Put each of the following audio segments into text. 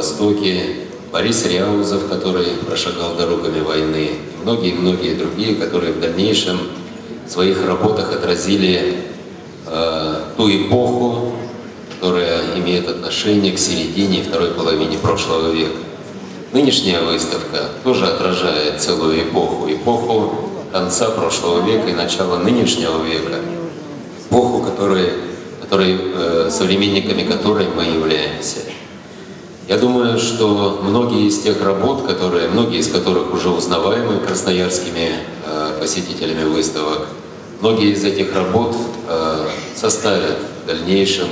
Востоке, Борис Ряузов, который прошагал дорогами войны, многие-многие другие, которые в дальнейшем в своих работах отразили э, ту эпоху, которая имеет отношение к середине второй половине прошлого века. Нынешняя выставка тоже отражает целую эпоху, эпоху конца прошлого века и начала нынешнего века, эпоху, которой, которой, э, современниками которой мы являемся. Я думаю, что многие из тех работ, которые, многие из которых уже узнаваемы красноярскими э, посетителями выставок, многие из этих работ э, составят в дальнейшем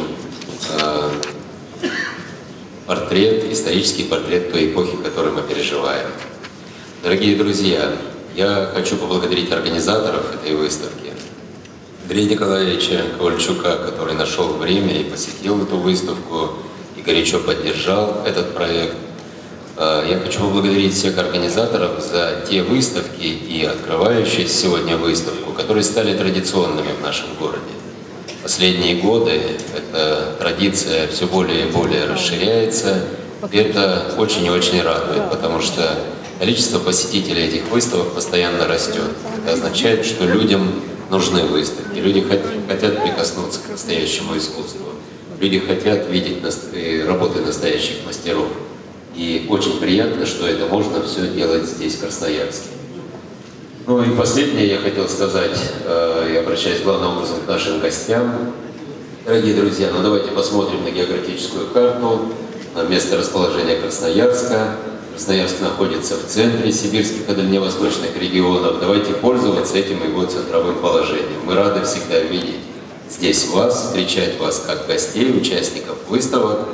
э, портрет, исторический портрет той эпохи, которую мы переживаем. Дорогие друзья, я хочу поблагодарить организаторов этой выставки. Андрея Николаевича Ковальчука, который нашел время и посетил эту выставку, горячо поддержал этот проект. Э, я хочу поблагодарить всех организаторов за те выставки и открывающие сегодня выставку, которые стали традиционными в нашем городе последние годы эта традиция все более и более расширяется. И это очень и очень радует, потому что количество посетителей этих выставок постоянно растет. Это означает, что людям нужны выставки, люди хотят прикоснуться к настоящему искусству, люди хотят видеть работы настоящих мастеров. И очень приятно, что это можно все делать здесь, в Красноярске. Ну и последнее я хотел сказать, э, я обращаюсь главным образом к нашим гостям. Дорогие друзья, ну давайте посмотрим на географическую карту, на место расположения Красноярска. Красноярск находится в центре сибирских и дальневосточных регионов. Давайте пользоваться этим его центровым положением. Мы рады всегда видеть здесь вас, встречать вас как гостей, участников выставок.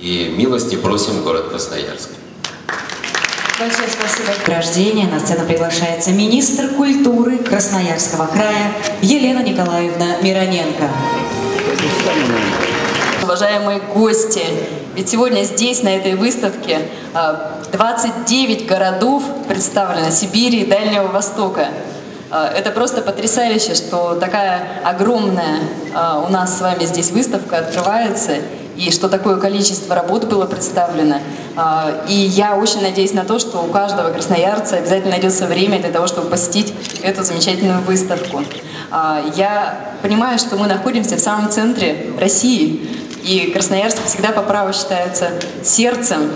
И милости просим город Красноярск. Большое спасибо. Рождения на сцену приглашается министр культуры Красноярского края Елена Николаевна Мироненко. Уважаемые гости, ведь сегодня здесь, на этой выставке, 29 а, городов представлены Сибири и Дальнего Востока. А, это просто потрясающе, что такая огромная а, у нас с вами здесь выставка открывается, и что такое количество работ было представлено. А, и я очень надеюсь на то, что у каждого красноярца обязательно найдется время для того, чтобы посетить эту замечательную выставку. Я понимаю, что мы находимся в самом центре России, и Красноярск всегда по праву считается сердцем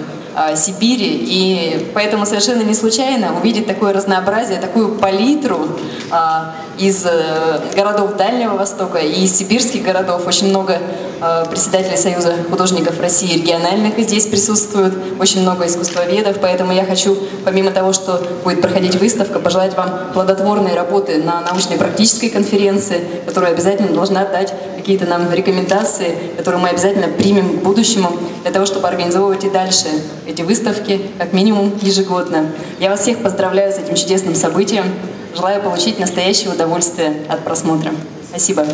Сибири, и поэтому совершенно не случайно увидеть такое разнообразие, такую палитру а, из э, городов Дальнего Востока и из сибирских городов. Очень много а, председателей Союза художников России региональных здесь присутствуют, очень много искусствоведов, поэтому я хочу, помимо того, что будет проходить выставка, пожелать вам плодотворной работы на научной практической конференции, которая обязательно должна дать какие-то нам рекомендации, которые мы обязательно примем к будущему, для того, чтобы организовывать и дальше эти выставки, как минимум ежегодно. Я вас всех поздравляю с этим чудесным событием. Желаю получить настоящее удовольствие от просмотра. Спасибо.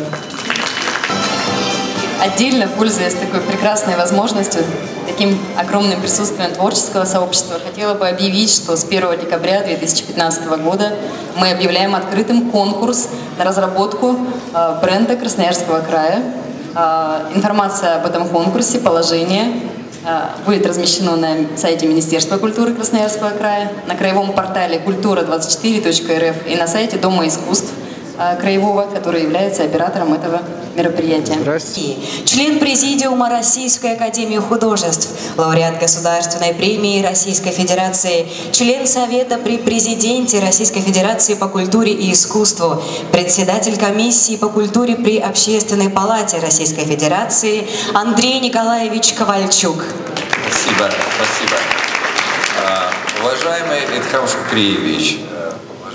Отдельно, пользуясь такой прекрасной возможностью, таким огромным присутствием творческого сообщества, хотела бы объявить, что с 1 декабря 2015 года мы объявляем открытым конкурс на разработку э, бренда Красноярского края. Э, информация об этом конкурсе, положение Э, будет размещено на сайте Министерства культуры Красноярского края, на краевом портале культура24.рф и на сайте Дома искусств краевого, который является оператором этого мероприятия. Член Президиума Российской Академии Художеств, лауреат Государственной премии Российской Федерации, член Совета при Президенте Российской Федерации по культуре и искусству, председатель комиссии по культуре при Общественной палате Российской Федерации Андрей Николаевич Ковальчук. Спасибо, спасибо. А, уважаемый Эдхам Шукриевич,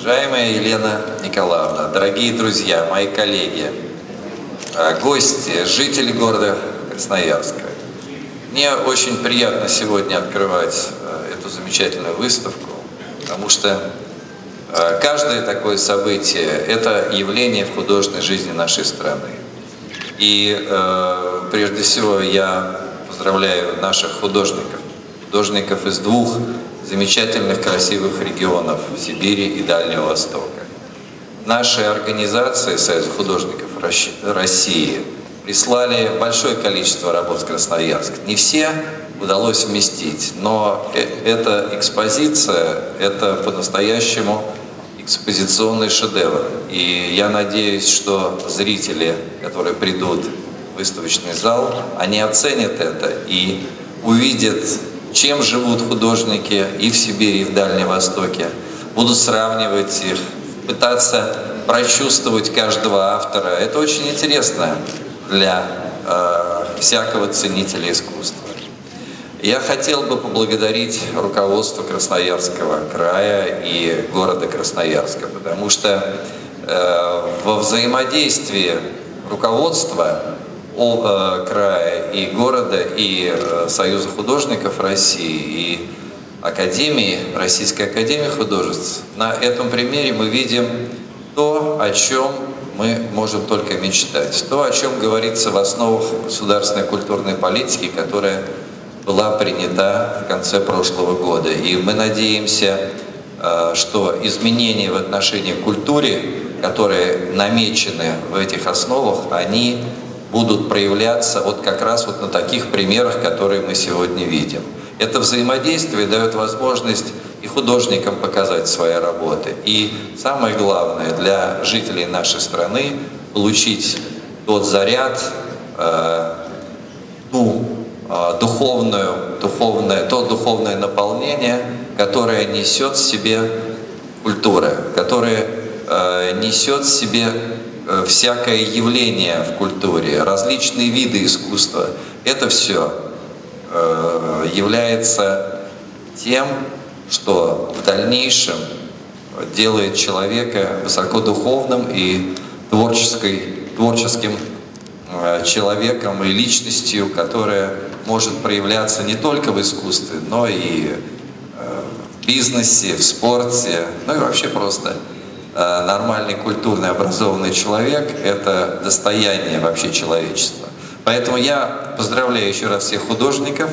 Уважаемая Елена Николаевна, дорогие друзья, мои коллеги, гости, жители города Красноярска, мне очень приятно сегодня открывать э, эту замечательную выставку, потому что э, каждое такое событие – это явление в художественной жизни нашей страны. И прежде всего я поздравляю наших художников, художников из двух замечательных, красивых регионов Сибири и Дальнего Востока. Наши организации Союз художников России прислали большое количество работ в Красноярск. Не все удалось вместить. Но э, эта экспозиция, это по-настоящему экспозиционный шедевр. И я надеюсь, что зрители, которые придут в выставочный зал, они оценят это и увидят, чем живут художники и в Сибири, и в Дальнем Востоке, будут сравнивать их, пытаться прочувствовать каждого автора. Это очень интересно для э, всякого ценителя искусства. Я хотел бы поблагодарить руководство Красноярского края и города Красноярска, потому что э, во взаимодействии руководства о, э, края и города и э, Союза художников России и Академии, Российской Академии художеств, на этом примере мы видим то, о чем мы можем только мечтать, то, о чем говорится в основах государственной культурной политики, которая была принята в конце прошлого года. И мы надеемся, э, что изменения в отношении к культуре, которые намечены в этих основах, они будут проявляться вот как раз вот на таких примерах, которые мы сегодня видим. Это взаимодействие дает возможность и художникам показать свои работы. И самое главное для жителей нашей страны получить тот заряд, э, ну, а, духовную, духовное, то духовное наполнение, которое несет в себе культура, которое э, несет в себе э, всякое явление в культуре, различные виды искусства. Это все э, является тем, что в дальнейшем делает человека высокодуховным и творческой, творческим э, человеком и личностью, которая может проявляться не только в искусстве, но и э, в бизнесе, в спорте, ну и вообще просто э, нормальный, культурный, образованный человек – это достояние вообще человечества. Поэтому я поздравляю еще раз всех художников,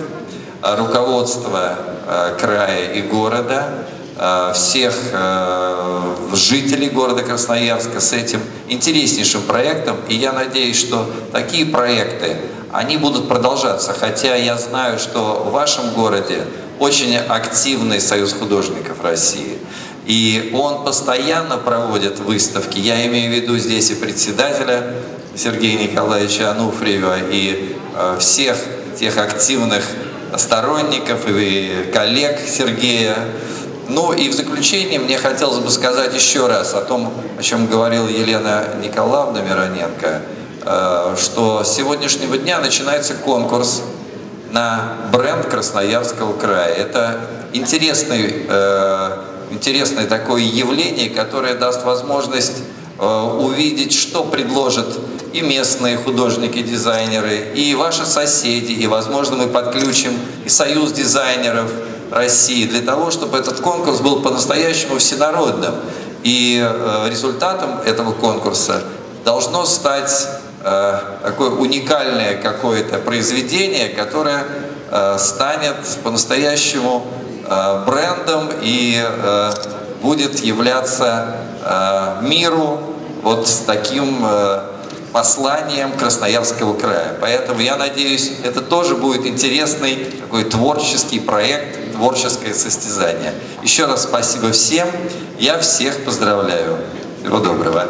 руководство края и города, всех жителей города Красноярска с этим интереснейшим проектом. И я надеюсь, что такие проекты, они будут продолжаться. Хотя я знаю, что в вашем городе очень активный Союз художников России. И он постоянно проводит выставки. Я имею в виду здесь и председателя Сергея Николаевича Ануфриева, и э, всех тех активных сторонников и коллег Сергея. Ну и в заключение мне хотелось бы сказать еще раз о том, о чем говорила Елена Николаевна Мироненко – Э, что с сегодняшнего дня начинается конкурс на бренд Красноярского края. Это интересный, э, интересное такое явление, которое даст возможность увидеть, что предложат и местные художники, дизайнеры, и ваши соседи, и, возможно, мы подключим и союз дизайнеров России для того, чтобы этот конкурс был по-настоящему всенародным. И результатом этого конкурса должно стать Э, такое уникальное какое-то произведение, которое э, станет по-настоящему э, брендом и будет являться миру вот с таким посланием Красноярского края. Поэтому я надеюсь, это тоже будет интересный такой творческий проект, творческое состязание. Еще раз спасибо всем. Я всех поздравляю. Всего доброго.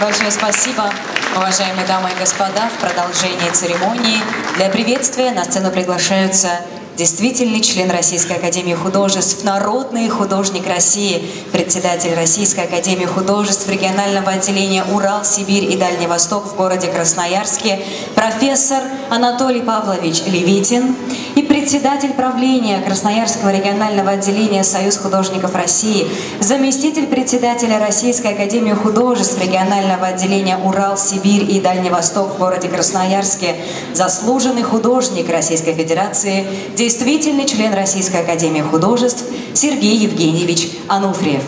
Большое спасибо. Уважаемые дамы и господа, в продолжении церемонии для приветствия на сцену приглашаются действительный член Российской Академии Художеств, народный художник России, председатель Российской Академии Художеств регионального отделения Урал, Сибирь и Дальний Восток в городе Красноярске, профессор Анатолий Павлович Левитин и председатель правления Красноярского регионального отделения Союз художников России, заместитель председателя Российской Академии Художеств регионального отделения Урал, Сибирь и Дальний Восток в городе Красноярске, заслуженный художник Российской Федерации, действительный член Российской Академии Художеств Сергей Евгеньевич Ануфриев.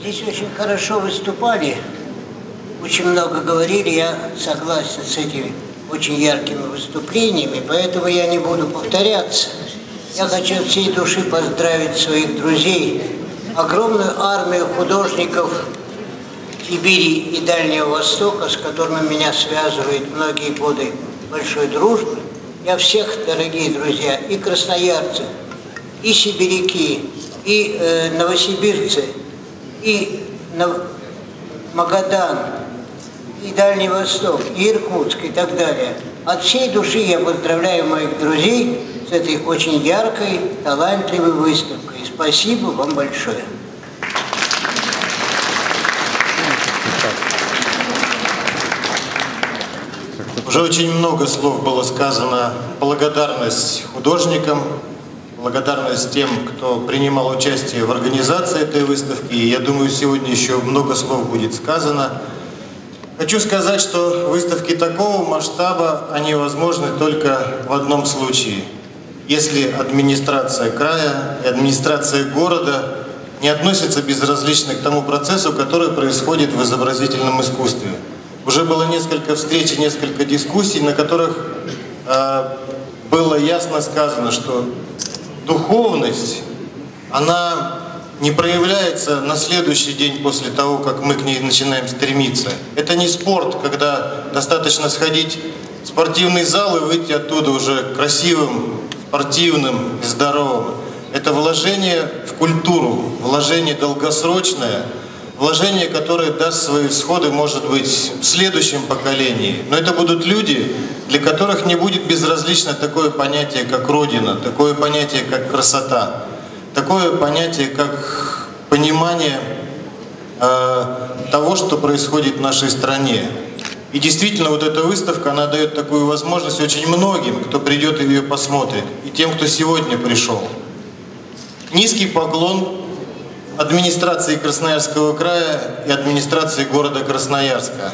Здесь очень хорошо выступали, очень много говорили, я согласен с этими очень яркими выступлениями, поэтому я не буду повторяться. Я хочу от всей души поздравить своих друзей, огромную армию художников Сибири и Дальнего Востока, с которыми меня связывает многие годы большой дружбы. Я всех, дорогие друзья, и красноярцы, и сибиряки, и э, новосибирцы, и Нов... Магадан, и Дальний Восток, и Иркутск, и так далее. От всей души я поздравляю моих друзей с этой очень яркой, талантливой выставкой. Спасибо вам большое. Уже очень много слов было сказано. Благодарность художникам, благодарность тем, кто принимал участие в организации этой выставки. И я думаю, сегодня еще много слов будет сказано. Хочу сказать, что выставки такого масштаба, они возможны только в одном случае. Если администрация края и администрация города не относятся безразлично к тому процессу, который происходит в изобразительном искусстве. Уже было несколько встреч и несколько дискуссий, на которых э, было ясно сказано, что духовность, она не проявляется на следующий день после того, как мы к ней начинаем стремиться. Это не спорт, когда достаточно сходить в спортивный зал и выйти оттуда уже красивым, спортивным и здоровым. Это вложение в культуру, вложение долгосрочное – вложение, которое даст свои всходы, может быть, в следующем поколении. Но это будут люди, для которых не будет безразлично такое понятие, как Родина, такое понятие, как красота, такое понятие, как понимание э, того, что происходит в нашей стране. И действительно, вот эта выставка, она дает такую возможность очень многим, кто придет и ее посмотрит, и тем, кто сегодня пришел. Низкий поклон администрации Красноярского края и администрации города Красноярска.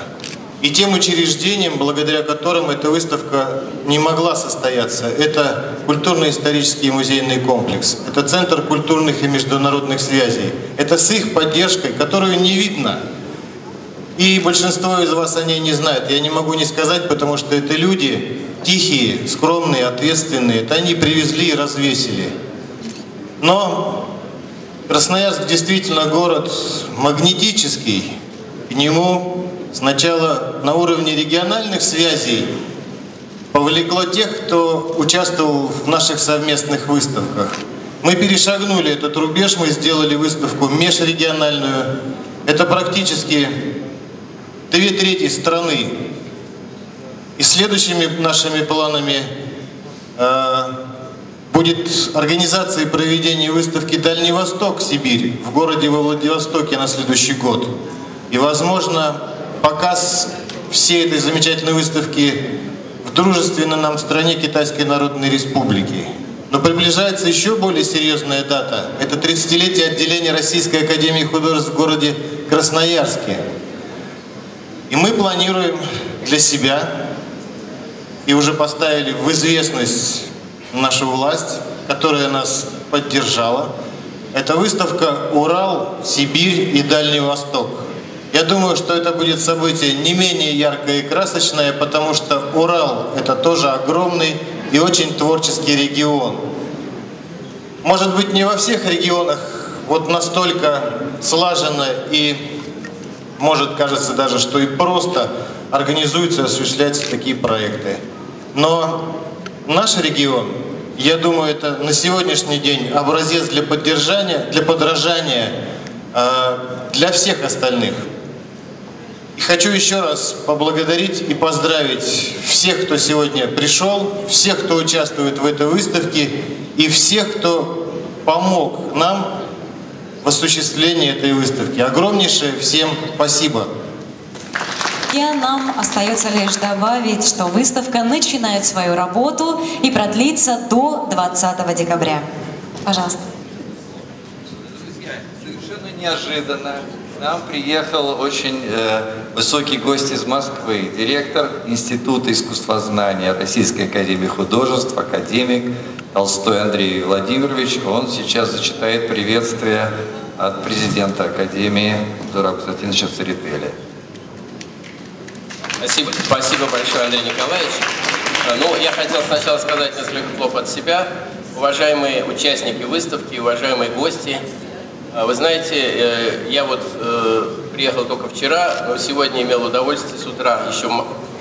И тем учреждениям, благодаря которым эта выставка не могла состояться, это культурно-исторический музейный комплекс, это Центр культурных и международных связей. Это с их поддержкой, которую не видно. И большинство из вас о ней не знает. Я не могу не сказать, потому что это люди тихие, скромные, ответственные. Это они привезли и развесили. Но Красноярск действительно город магнетический. К нему сначала на уровне региональных связей повлекло тех, кто участвовал в наших совместных выставках. Мы перешагнули этот рубеж, мы сделали выставку межрегиональную. Это практически две трети страны. И следующими нашими планами э, будет организация и проведение выставки «Дальний Восток» Сибирь в городе во Владивостоке на следующий год. И, возможно, показ всей этой замечательной выставки в дружественной нам стране Китайской Народной Республики. Но приближается еще более серьезная дата. Это 30-летие отделения Российской Академии Художеств в городе Красноярске. И мы планируем для себя и уже поставили в известность нашу власть, которая нас поддержала. Это выставка «Урал, Сибирь и Дальний Восток». Я думаю, что это будет событие не менее яркое и красочное, потому что Урал – это тоже огромный и очень творческий регион. Может быть, не во всех регионах вот настолько слаженно и, может, кажется даже, что и просто организуются и осуществляются такие проекты. Но наш регион я думаю, это на сегодняшний день образец для поддержания, для подражания э, для всех остальных. И хочу еще раз поблагодарить и поздравить всех, кто сегодня пришел, всех, кто участвует в этой выставке и всех, кто помог нам в осуществлении этой выставки. Огромнейшее всем спасибо. И нам остается лишь добавить, что выставка начинает свою работу и продлится до 20 декабря. Пожалуйста. Друзья, совершенно неожиданно нам приехал очень э, высокий гость из Москвы, директор Института искусствознания Российской Академии Художеств, академик Толстой Андрей Владимирович. Он сейчас зачитает приветствие от президента Академии Дура Константиновича Церетели. Спасибо, спасибо большое, Андрей Николаевич. Ну, я хотел сначала сказать несколько слов от себя. Уважаемые участники выставки, уважаемые гости, вы знаете, я вот приехал только вчера, но сегодня имел удовольствие с утра, еще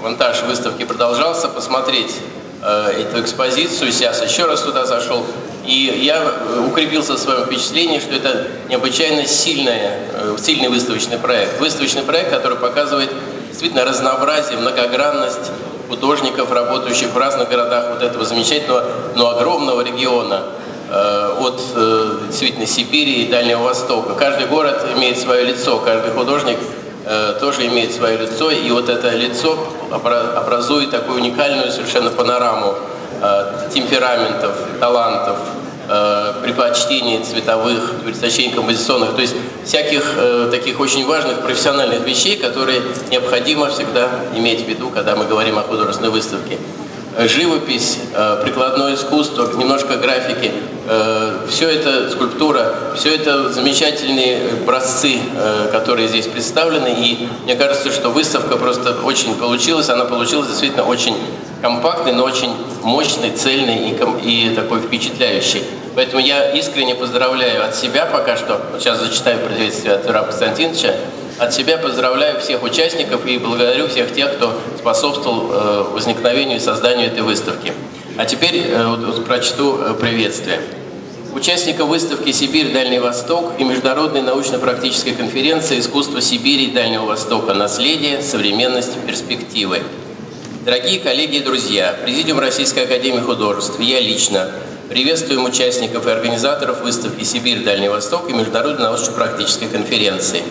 монтаж выставки продолжался, посмотреть эту экспозицию. Сейчас еще раз туда зашел. И я укрепился в своем впечатлении, что это необычайно сильная, сильный выставочный проект. Выставочный проект, который показывает действительно разнообразие, многогранность художников, работающих в разных городах вот этого замечательного, но огромного региона э, от э, действительно Сибири и Дальнего Востока. Каждый город имеет свое лицо, каждый художник э, тоже имеет свое лицо, и вот это лицо образует такую уникальную совершенно панораму темпераментов, талантов, э, предпочтений цветовых, предпочтений композиционных, то есть всяких э, таких очень важных профессиональных вещей, которые необходимо всегда иметь в виду, когда мы говорим о художественной выставке. Живопись, э, прикладное искусство, немножко графики, э, все это скульптура, все это замечательные образцы, э, которые здесь представлены. И мне кажется, что выставка просто очень получилась, она получилась действительно очень компактный, но очень мощный, цельный и, такой впечатляющий. Поэтому я искренне поздравляю от себя пока что, сейчас зачитаю приветствие от Ира Константиновича, от себя поздравляю всех участников и благодарю всех тех, кто способствовал э, возникновению и созданию этой выставки. А теперь э, прочту э, приветствие. Участникам выставки «Сибирь. Дальний Восток» и Международной научно-практической конференции «Искусство Сибири и Дальнего Востока. Наследие, современность, перспективы». Дорогие коллеги и друзья, Президиум Российской Академии Художеств я лично приветствуем участников и организаторов выставки «Сибирь. Дальний Восток» и Международной научно-практической конференции.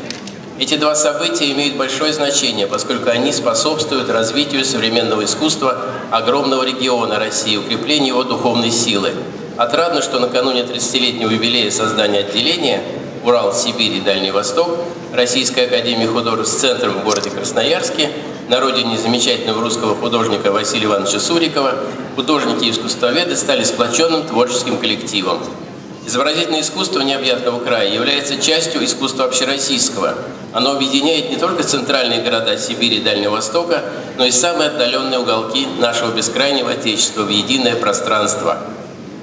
Эти два события имеют большое значение, поскольку они способствуют развитию современного искусства огромного региона России, укреплению его духовной силы. Отрадно, что накануне 30-летнего юбилея создания отделения Урал, Сибирь и Дальний Восток Российской Академии Художеств с центром в городе Красноярске на родине замечательного русского художника Василия Ивановича Сурикова, художники и искусствоведы стали сплоченным творческим коллективом. Изобразительное искусство необъятного края является частью искусства общероссийского. Оно объединяет не только центральные города Сибири и Дальнего Востока, но и самые отдаленные уголки нашего бескрайнего Отечества в единое пространство.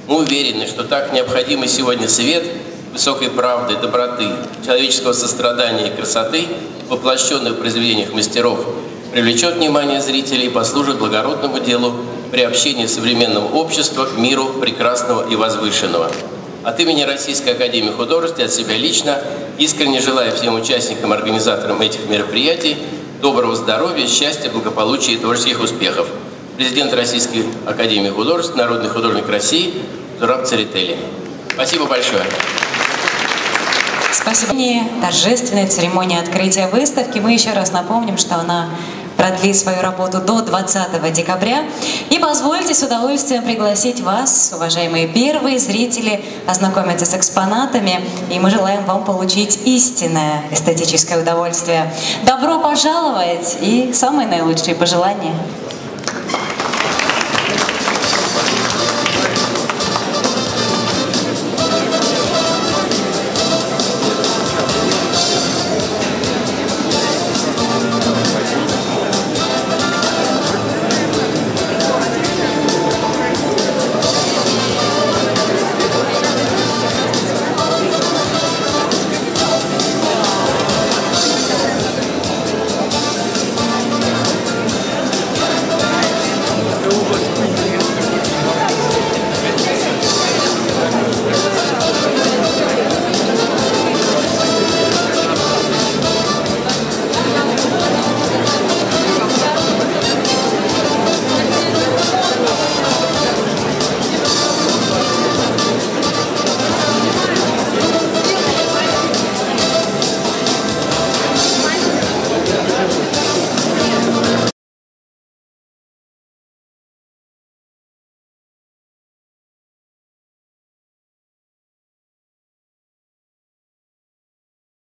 Мы уверены, что так необходимый сегодня свет высокой правды, доброты, человеческого сострадания и красоты, воплощенных в произведениях мастеров, привлечет внимание зрителей и послужит благородному делу приобщения современного общества к миру прекрасного и возвышенного. От имени Российской Академии Художеств и от себя лично искренне желаю всем участникам организаторам этих мероприятий доброго здоровья, счастья, благополучия и творческих успехов. Президент Российской Академии Художеств, народный художник России Зураб Церетели. Спасибо большое. Спасибо. Торжественная церемония открытия выставки. Мы еще раз напомним, что она продлит свою работу до 20 декабря. И позвольте с удовольствием пригласить вас, уважаемые первые зрители, ознакомиться с экспонатами. И мы желаем вам получить истинное эстетическое удовольствие. Добро пожаловать и самые наилучшие пожелания.